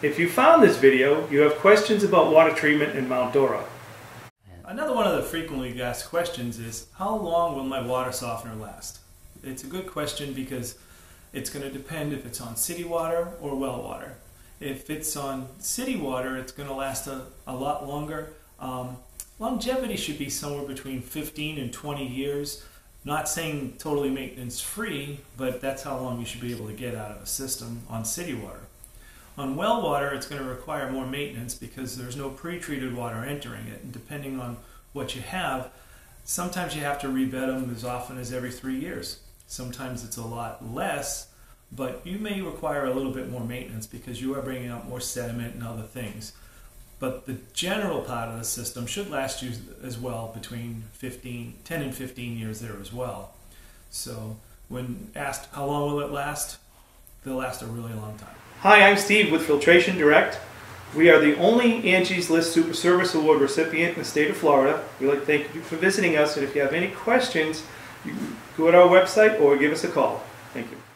If you found this video, you have questions about water treatment in Mount Dora. Another one of the frequently asked questions is, how long will my water softener last? It's a good question because it's going to depend if it's on city water or well water. If it's on city water, it's going to last a, a lot longer. Um, longevity should be somewhere between 15 and 20 years. Not saying totally maintenance free, but that's how long you should be able to get out of a system on city water. On well water, it's going to require more maintenance because there's no pre-treated water entering it. And depending on what you have, sometimes you have to rebed them as often as every three years. Sometimes it's a lot less, but you may require a little bit more maintenance because you are bringing up more sediment and other things. But the general part of the system should last you as well between 15, 10 and 15 years there as well. So when asked how long will it last, they'll last a really long time. Hi, I'm Steve with Filtration Direct. We are the only Angie's List Super Service Award recipient in the state of Florida. We'd like to thank you for visiting us, and if you have any questions, you can go to our website or give us a call. Thank you.